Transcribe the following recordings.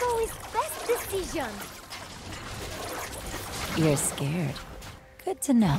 Zoe's best decision. You're scared. Good to know.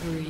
Spree.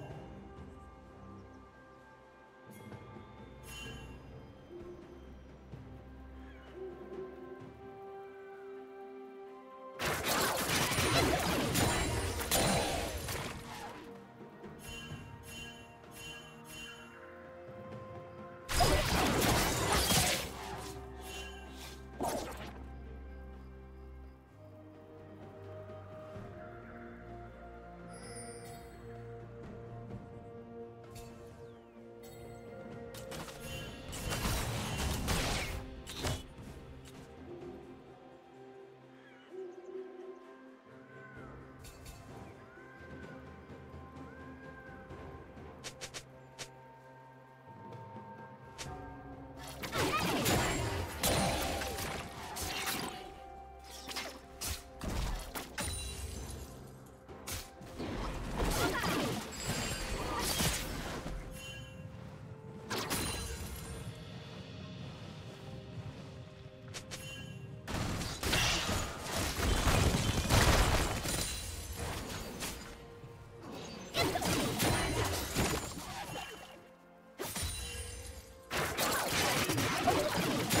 Let's go.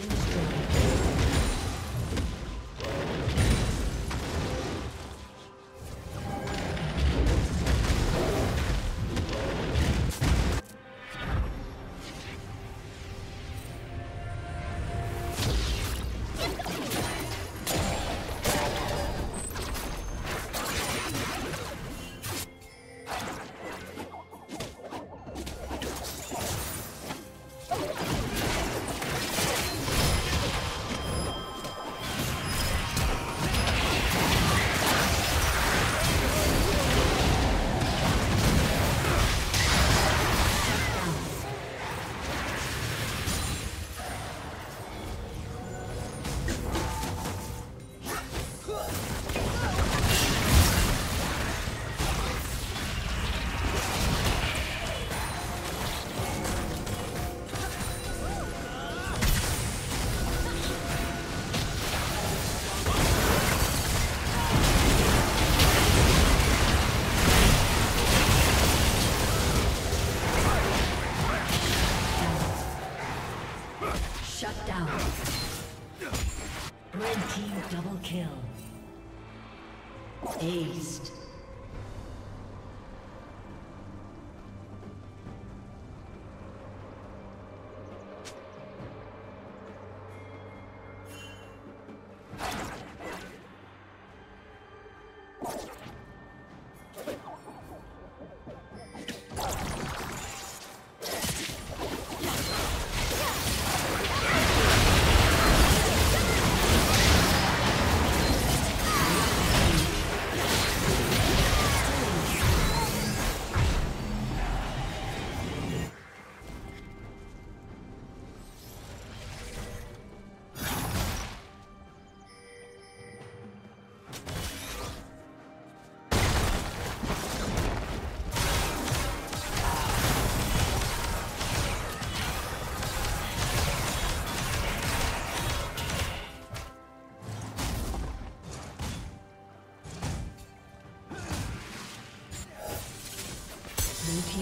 Aced.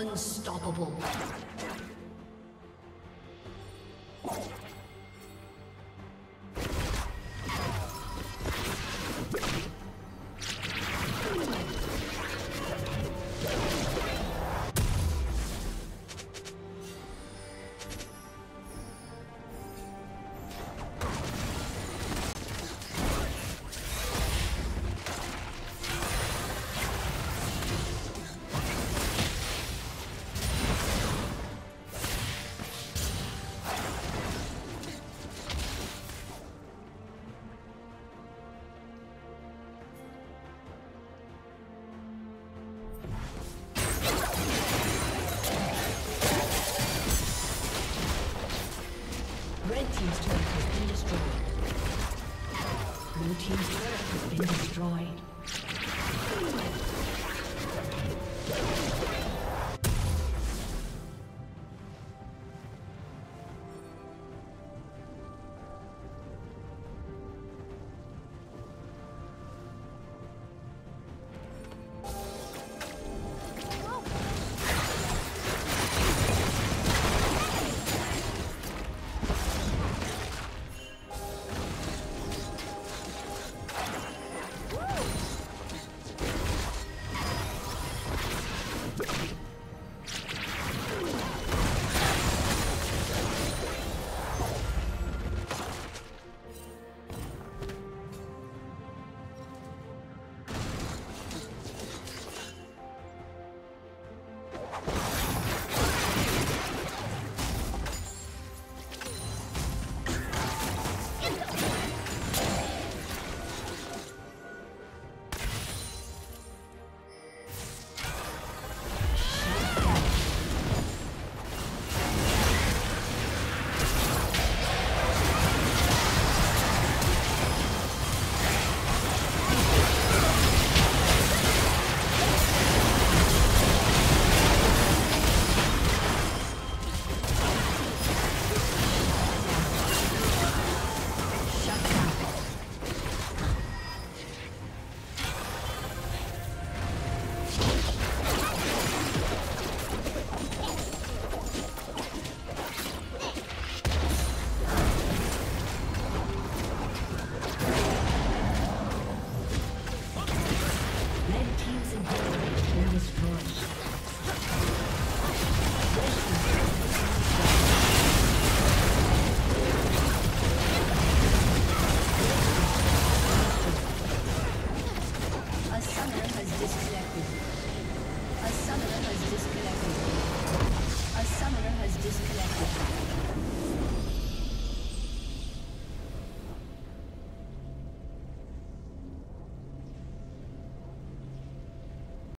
Unstoppable.